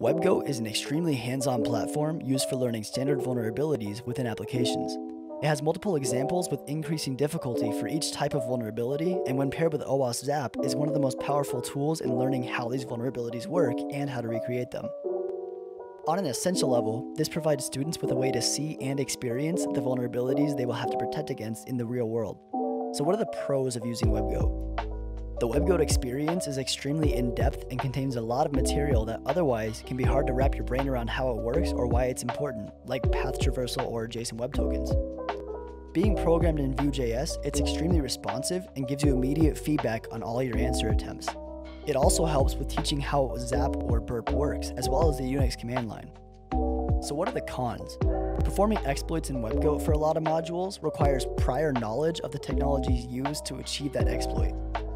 WebGoat is an extremely hands on platform used for learning standard vulnerabilities within applications. It has multiple examples with increasing difficulty for each type of vulnerability, and when paired with OWASP Zap, is one of the most powerful tools in learning how these vulnerabilities work and how to recreate them. On an essential level, this provides students with a way to see and experience the vulnerabilities they will have to protect against in the real world. So, what are the pros of using WebGoat? The WebGoat experience is extremely in depth and contains a lot of material that otherwise can be hard to wrap your brain around how it works or why it's important, like path traversal or JSON Web Tokens. Being programmed in Vue.js, it's extremely responsive and gives you immediate feedback on all your answer attempts. It also helps with teaching how Zap or Burp works, as well as the Unix command line. So, what are the cons? Performing exploits in WebGoat for a lot of modules requires prior knowledge of the technologies used to achieve that exploit.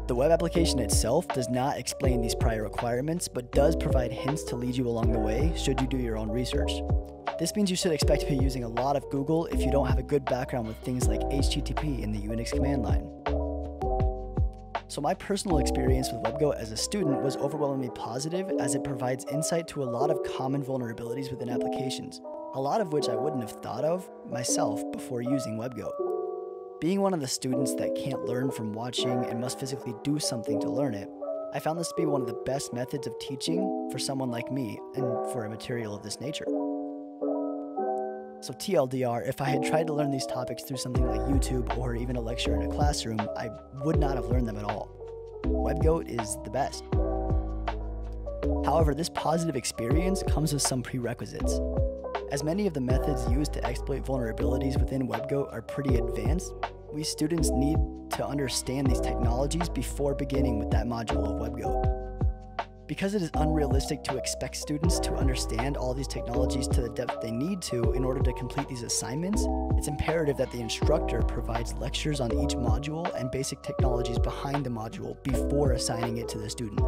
The web application itself does not explain these prior requirements, but does provide hints to lead you along the way should you do your own research. This means you should expect to be using a lot of Google if you don't have a good background with things like HTTP in the Unix command line. So my personal experience with WebGoat as a student was overwhelmingly positive as it provides insight to a lot of common vulnerabilities within applications, a lot of which I wouldn't have thought of myself before using WebGoat. Being one of the students that can't learn from watching and must physically do something to learn it, I found this to be one of the best methods of teaching for someone like me and for a material of this nature. So, TLDR, if I had tried to learn these topics through something like YouTube or even a lecture in a classroom, I would not have learned them at all. WebGoat is the best. However, this positive experience comes with some prerequisites. As many of the methods used to exploit vulnerabilities within WebGoat are pretty advanced, we students need to understand these technologies before beginning with that module of WebGoat. Because it is unrealistic to expect students to understand all these technologies to the depth they need to in order to complete these assignments, it's imperative that the instructor provides lectures on each module and basic technologies behind the module before assigning it to the student.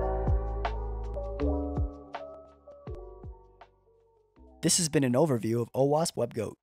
This has been an overview of OWASP WebGoat.